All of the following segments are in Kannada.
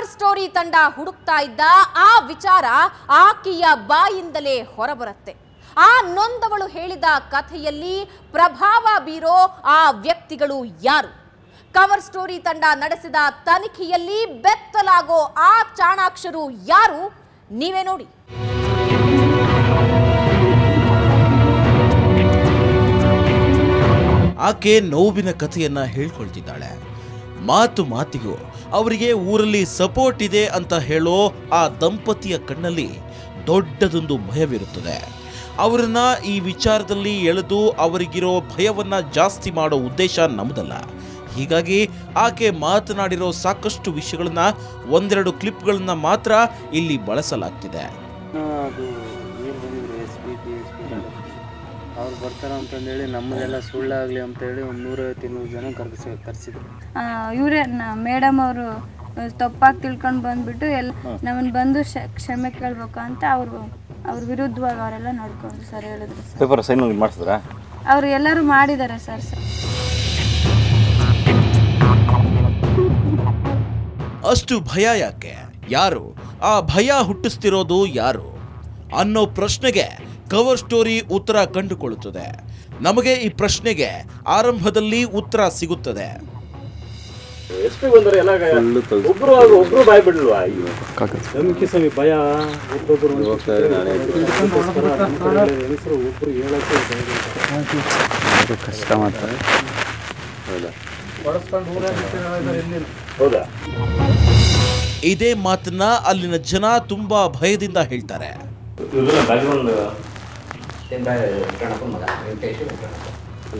ಕವರ್ ಸ್ಟೋರಿ ತಂಡ ಹುಡುಕ್ತಾ ಇದ್ದ ಆ ವಿಚಾರ ಆಕೆಯ ಬಾಯಿಂದಲೇ ಹೊರಬರುತ್ತೆ. ಆ ನೊಂದವಳು ಹೇಳಿದ ಕಥೆಯಲ್ಲಿ ಪ್ರಭಾವ ಬೀರೋ ಆ ವ್ಯಕ್ತಿಗಳು ಯಾರು? ಕವರ್ ಸ್ಟೋರಿ ತಂಡ ನಡೆಸಿದ ತನಿಖೆಯಲ್ಲಿ ಬೆತ್ತಲಾಗೋ ಆ ಚಾಣಾಕ್ಷರು ಯಾರು? ನೀವೇ ನೋಡಿ. ಆಕೆ ನೋವಿನ ಕಥೆಯನ್ನ ಹೇಳ್ಕೊಳ್ತಿದ್ದಾಳೆ. ಮಾತು ಮಾತಿಗೂ ಅವರಿಗೆ ಊರಲ್ಲಿ ಸಪೋರ್ಟ್ ಇದೆ ಅಂತ ಹೇಳೋ ಆ ದಂಪತಿಯ ಕಣ್ಣಲ್ಲಿ ದೊಡ್ಡದೊಂದು ಭಯವಿರುತ್ತದೆ. ಅವರನ್ನ ಈ ವಿಚಾರದಲ್ಲಿ ಎಳೆದು ಅವರಿಗಿರೋ ಭಯವನ್ನ ಜಾಸ್ತಿ ಮಾಡೋ ಉದ್ದೇಶ ನಮ್ಮದಲ್ಲ. ಹೀಗಾಗಿ ಆಕೆ ಮಾತನಾಡಿರೋ ಸಾಕಷ್ಟು ವಿಷಯಗಳನ್ನ ಒಂದೆರಡು ಕ್ಲಿಪ್ಗಳನ್ನ ಮಾತ್ರ ಇಲ್ಲಿ ಬಳಸಲಾಗ್ತಿದೆ. ಬರ್ತಾರ ಅಂತಂದೇಳಿ ನಮ್ಮದೆಲ್ಲ ಸುಳ್ಳಾಗಲಿ ಅಂತೇಳಿ ಒಂದು ನೂರೈವತ್ತು ಇನ್ನೂರು ಜನ ಕರೆಸಿ ಕರೆಸಿದ್ರು. ಇವರೇ ಮೇಡಮ್ ಅವರು ತಪ್ಪಾಗಿ ತಿಳ್ಕೊಂಡು ಬಂದ್ಬಿಟ್ಟು ಎಲ್ಲ ನಮ್ಮನ್ನು ಬಂದು ಕ್ಷಮೆ ಕೇಳ್ಬೇಕು ಅಂತ ಅವರು ಅವ್ರ ವಿರುದ್ಧವಾಗಿ ಅವರೆಲ್ಲ ನೋಡ್ಕೊಂಡು ಸರ್ ಹೇಳಿದ್ರು ಪೇಪರ್ ಸೈನ್ ಮಾಡಿಸಿದ್ರಾ? ಅವರು ಎಲ್ಲರೂ ಮಾಡಿದ್ದಾರೆ ಸರ್ ಸರ್. ಅಷ್ಟು ಭಯ ಯಾಕೆ? ಯಾರು? ಆ ಭಯ ಹುಟ್ಟಿಸ್ತಿರೋದು ಯಾರು? ಅನ್ನೋ ಪ್ರಶ್ನೆಗೆ ಕವರ್ ಸ್ಟೋರಿ ಉತ್ತರ ಕಂಡುಕೊಳ್ಳುತ್ತದೆ. ನಮಗೆ ಈ ಪ್ರಶ್ನೆಗೆ ಆರಂಭದಲ್ಲಿ ಉತ್ತರ ಸಿಗುತ್ತದೆ. ಎಷ್ಟು ಬಂದ್ರೆ ಎಲ್ಲ ಒಬ್ರು ಒಬ್ರು ಬಾಯ್ ಬಿಡ್ಲ್ವಾ? ನಂಬಿಕೆ ಸ್ವಾಮಿ ಭಯ ಒಬ್ಬೊಬ್ಬರು ಹೆಸರು ಒಬ್ರು ಹೇಳಕ್ಕೆ ಕಷ್ಟ ಮಾತ್ರ. ಹೌದಾ? ಇದೇ ಮಾತನ್ನ ಅಲ್ಲಿನ ಜನ ತುಂಬಾ ಭಯದಿಂದ ಹೇಳ್ತಾರೆ.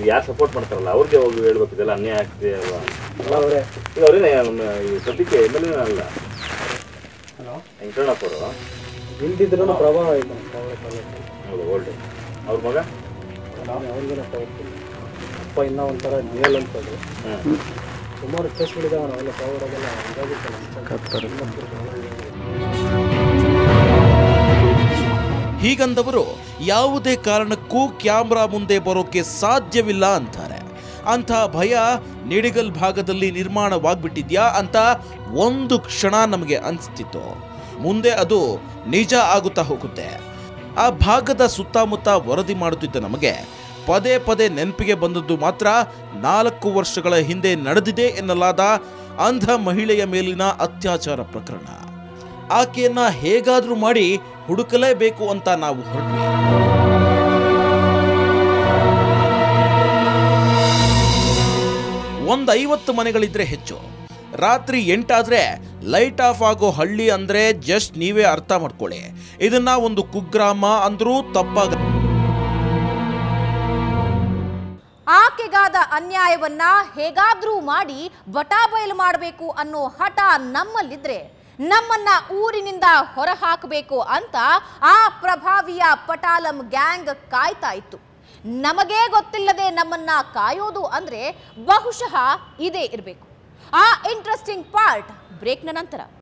ಯಾರು ಸಪೋರ್ಟ್ ಮಾಡ್ತಾರಲ್ಲ ಅವ್ರಿಗೆ ಹೋಗಿ ಹೇಳ್ಬೇಕು ಇದೆಲ್ಲ ಅನ್ಯಾಯ ಆಗ್ತಿದೆ ಅಲ್ವಾ? ಈಗ ಅವ್ರೇನೆ ನಮ್ಮ ಈ ಸದ್ಯಕ್ಕೆ ಎಂ ಎಲ್ ಅಲ್ಲ. ವೆಂಕಟಣ್ಣಪ್ಪ ಅವರು? ಇಲ್ದಿದ್ರೂ ಪ್ರಭಾವ ಇಲ್ಲ. ಹೌದು ಓಲ್ಡ್ ಅವ್ರ ಮಗ? ಅವ್ರಿಗೇನೆ ಅಪ್ಪ ಇನ್ನೂ ಒಂಥರ ಮೇಲ್ ಅಂತದ್ದು ಸುಮಾರು ಸುಮಾರು ಅವೆಲ್ಲ ನಾವೆಲ್ಲ ಸಾವಿರಗೆಲ್ಲ ಹೀಗಂದವರು ಯಾವುದೇ ಕಾರಣಕ್ಕೂ ಕ್ಯಾಮ್ರಾ ಮುಂದೆ ಬರೋಕೆ ಸಾಧ್ಯವಿಲ್ಲ ಅಂತಾರೆ. ಅಂಥ ಭಯ ನಿಡಿಗಲ್ ಭಾಗದಲ್ಲಿ ನಿರ್ಮಾಣವಾಗ್ಬಿಟ್ಟಿದ್ಯಾ ಅಂತ ಒಂದು ಕ್ಷಣ ನಮಗೆ ಅನಿಸ್ತಿತ್ತು. ಮುಂದೆ ಅದು ನಿಜ ಆಗುತ್ತಾ ಹೋಗುತ್ತೆ. ಆ ಭಾಗದ ಸುತ್ತಮುತ್ತ ವರದಿ ಮಾಡುತ್ತಿದ್ದ ನಮಗೆ ಪದೇ ಪದೇ ನೆನಪಿಗೆ ಬಂದದ್ದು ಮಾತ್ರ ನಾಲ್ಕು ವರ್ಷಗಳ ಹಿಂದೆ ನಡೆದಿದೆ ಎನ್ನಲಾದ ಅಂಧ ಮಹಿಳೆಯ ಮೇಲಿನ ಅತ್ಯಾಚಾರ ಪ್ರಕರಣ. ಆಕೆಯನ್ನ ಹೇಗಾದರೂ ಮಾಡಿ ಹುಡುಕಲೇಬೇಕು ಅಂತ ನಾವು ಹೊರಟ್ವಿ. ಒಂದ್ ಐವತ್ತು ಮನೆಗಳಿದ್ರೆ ಹೆಚ್ಚು. ರಾತ್ರಿ ಎಂಟಾದ್ರೆ ಲೈಟ್ ಆಫ್ ಆಗೋ ಹಳ್ಳಿ ಅಂದ್ರೆ ಜಸ್ಟ್ ನೀವೇ ಅರ್ಥ ಮಾಡ್ಕೊಳ್ಳಿ. ಇದನ್ನ ಒಂದು ಕುಗ್ರಾಮ ಅಂದ್ರೂ ತಪ್ಪಾಗ ಆಕೆಗಾದ ಅನ್ಯಾಯವನ್ನ ಹೇಗಾದ್ರೂ ಮಾಡಿ ಬಟಾಬಯಲು ಮಾಡಬೇಕು ಅನ್ನೋ ಹಠ ನಮ್ಮಲ್ಲಿದ್ರೆ. ನಮ್ಮನ್ನ ಊರಿನಿಂದ ಹೊರಹಾಕಬೇಕು ಅಂತ ಆ ಪ್ರಭಾವಿಯ ಪಟಾಲಂ ಗ್ಯಾಂಗ್ ಕಾಯ್ತಾ ಇತ್ತು. ನಮಗೇ ಗೊತ್ತಿಲ್ಲದೆ ನಮ್ಮನ್ನ ಕಾಯೋದು ಅಂದ್ರೆ ಬಹುಶಃ ಇದೇ ಇರಬೇಕು. ಆ ಇಂಟ್ರೆಸ್ಟಿಂಗ್ ಪಾರ್ಟ್ ಬ್ರೇಕ್ನ ನಂತರ.